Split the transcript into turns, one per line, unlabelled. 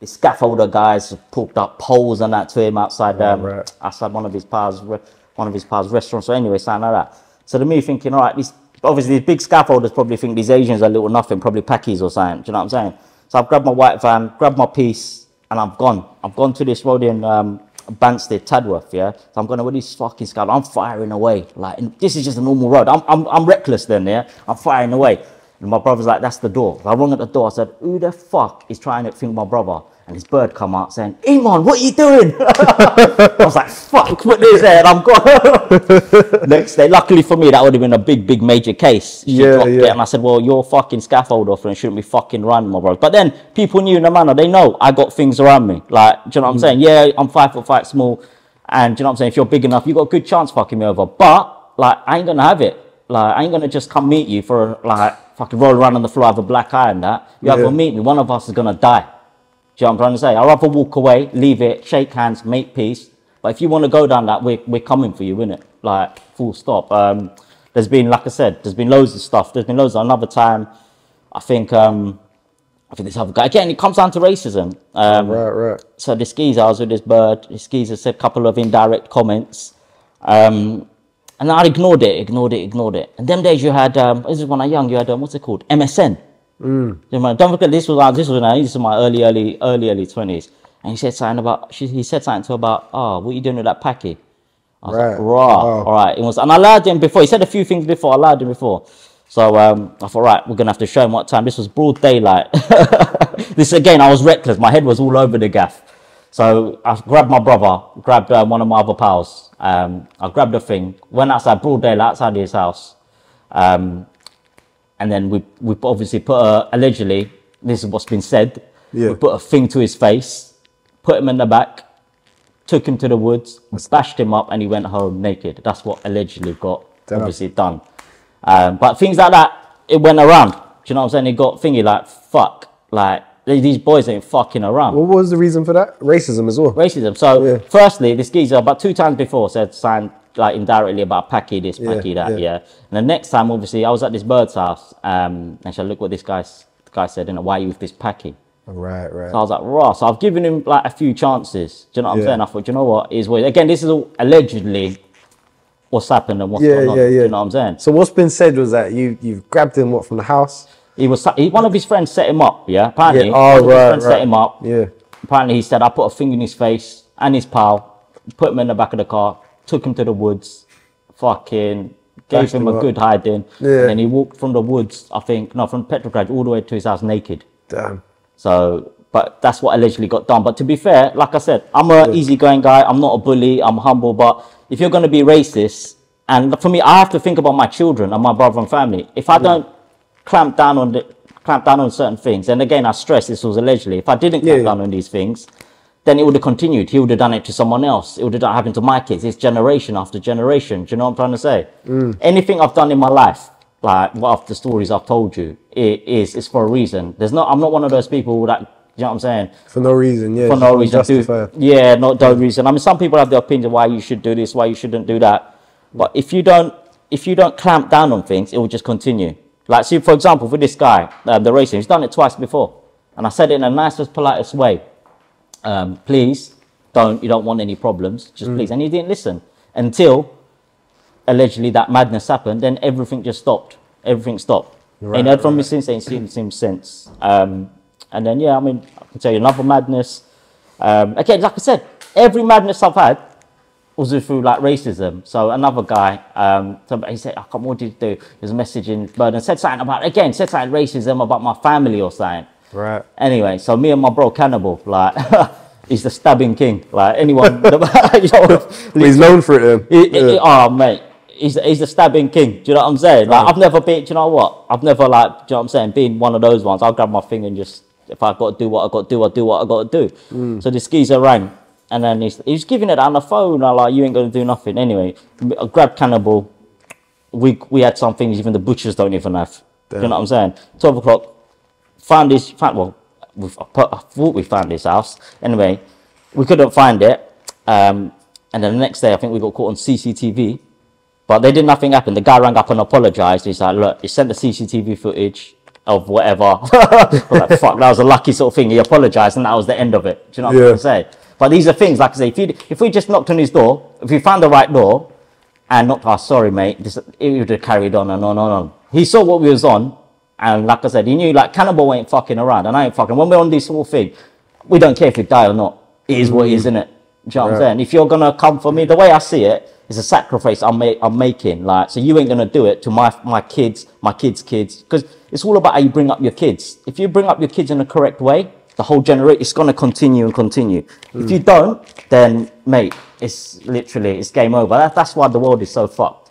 the scaffolder guys put up poles and that to him outside um,
right.
outside one of his pals one of his pals restaurants. So anyway, something like that. So to me thinking, all right, these obviously these big scaffolders probably think these Asians are little nothing, probably packies or something. Do you know what I'm saying? So I've grabbed my white van, grabbed my piece, and I've gone. I've gone to this road in um, Banstead, Tadworth, yeah. So I'm going to with these fucking scaffolders. I'm firing away. Like this is just a normal road. I'm, I'm, I'm reckless then, yeah. I'm firing away. And my brother's like, that's the door. So I rung at the door. I said, who the fuck is trying to think my brother? And his bird come out saying, Emon, what are you doing? I was like, fuck, put this there I'm gone. Next day, luckily for me, that would have been a big, big major case. She
Yeah, yeah.
it and I said, well, you're fucking scaffold offer and shouldn't be fucking running, my brother. But then people knew in the manner, they know I got things around me. Like, do you know what I'm mm. saying? Yeah, I'm five foot five small. And do you know what I'm saying? If you're big enough, you got a good chance fucking me over. But, like, I ain't gonna have it. Like, I ain't gonna just come meet you for, like, fucking roll around on the floor, have a black eye and that. You have
Yeah.
to meet me. One of us is gonna die. Do you know what I'm trying to say? I'd rather walk away, leave it, shake hands, make peace. But if you want to go down that, we're, we're coming for you, innit? Like, full stop. Um, there's been, like I said, there's been loads of stuff. There's been loads. Of, another time, I think, um, I think this other guy, again, it comes down to racism. Um,
Right, right.
so this skeezer, I was with this bird. The skeezer said a couple of indirect comments. Um, and I ignored it, ignored it, ignored it. And them days you had, um, this is when I was young, you had, um, what's it called? MSN. Mm. Don't forget, this was, uh, this was, uh, this was my early, early, early, early 20s. And he said something about, she, he said something to her about, oh, what you doing with that packy? I was like,
Right.
raw.
Wow.
All right. It was, and I allowed him before. He said a few things before. I allowed him before. So um, I thought, right, we're gonna have to show him what time. This was broad daylight. this again, I was reckless. My head was all over the gaff. So I grabbed my brother, grabbed um, one of my other pals. Um, I grabbed the thing, went outside broad daylight outside his house, um, and then we we obviously put a, allegedly. This is what's been said.
Yeah.
We put a thing to his face, put him in the back, took him to the woods, bashed him up, and he went home naked. That's what allegedly got
Damn.
obviously done. Um, but things like that, it went around. Do you know what I'm saying? It got thingy like fuck, like these boys ain't fucking around.
What was the reason for that? Racism as well.
Racism. So
Yeah.
firstly, this geezer about two times before said signed like indirectly about packy this,
Yeah,
that,
yeah.
yeah. And the next time, obviously, I was at this bird's house, um, and she said, look what this guy, the guy said, and why are you with this packy?
Right, right.
So I was like, raw. So I've given him like a few chances. Do you know what I'm saying? I thought, "Do you know what? Is what again. This is all allegedly what's happened and what's
Yeah,
going on.
yeah,
Do
yeah.
you know what I'm saying?
So what's been said was that you you've grabbed him what from the house?
He was he, one of his friends set him up. Yeah, apparently.
Yeah. Oh,
one of his
right,
friends
right.
set him up.
Yeah.
Apparently, he said I put a finger in his face and his pal, put him in the back of the car, took him to the woods, fucking gave
Bashed
him a
up.
good hiding,
Yeah.
and then he walked from the woods. I think no, from Petrograd all the way to his house naked.
Damn.
So, but that's what allegedly got done. But to be fair, like I said, I'm a easygoing guy. I'm not a bully. I'm humble. But if you're going to be racist, and for me, I have to think about my children and my brother and family. If I don't clamp down on the clamp down on certain things, and again, I stress this was allegedly. If I didn't clamp
Yeah.
down on these things, then it would have continued. He would have done it to someone else. It would have happened to my kids. It's generation after generation. Do you know what I'm trying to say? Mm. Anything I've done in my life, like what of the stories I've told you, it is it's for a reason. There's not. I'm not one of those people that. You know what I'm saying?
For no reason, yeah.
For no reason. Do, yeah, not no reason. I mean, some people have the opinion why you should do this, why you shouldn't do that. But if you don't, if you don't clamp down on things, it will just continue. Like, see, for example, with this guy, um, the racing, he's done it twice before, and I said it in the nicest, politest way. Um, please don't. You don't want any problems. Just please. And he didn't listen until allegedly that madness happened. Then everything just stopped. Everything stopped.
Right,
ain't heard from him since. Ain't seen him since. Um, and then yeah, I mean, I can tell you another madness. Um, again, like I said, every madness I've had was through like racism. So another guy, um, so he said, I can't what did he do? He was messaging Bird and said something about again, said something racism about my family or something.
Right.
Anyway, so me and my bro Cannibal, like, he's the stabbing king. Like anyone, you know,
He's known for it
he- oh mate, he's he's the stabbing king. Do you know what I'm saying? Like I've never been. Do you know what? I've never like. Do you know what I'm saying? Being one of those ones. I'll grab my thing and just if I got to do what I got to do, I do what I got to do.
Mm.
So the skis are rang, and then he's he's giving it on the phone. I'm like, you ain't gonna do nothing anyway. I grabbed cannibal. We we had some things even the butchers don't even have. Do you know what I'm saying? Twelve o'clock. Found this. Found well. We, I thought we found this house. Anyway, we couldn't find it. Um, and then the next day, I think we got caught on CCTV. But they did nothing happen. The guy rang up and apologized. He's like, look, he sent the CCTV footage. of whatever. I like, fuck, that was a lucky sort of thing. He apologized and that was the end of it. Do you know what I'm
Yeah.
trying to say? But these are things, like I say, if, you, if we just knocked on his door, if we found the right door and knocked, oh, sorry, mate, this, he would have carried on and on and on. He saw what we was on. And like I said, he knew like Cannibal ain't fucking around and I ain't fucking. When we're on this whole thing, we don't care if we die or not. It is what it is, mm. isn't it? Do you know what I'm saying? If you're gonna come for me, the way I see it, it's a sacrifice I'm, ma- I'm making. Like, so you ain't gonna do it to my my kids, my kids' kids, because it's all about how you bring up your kids. If you bring up your kids in the correct way, the whole generation it's gonna continue and continue. If you don't, then mate, it's literally it's game over. That, that's why the world is so fucked.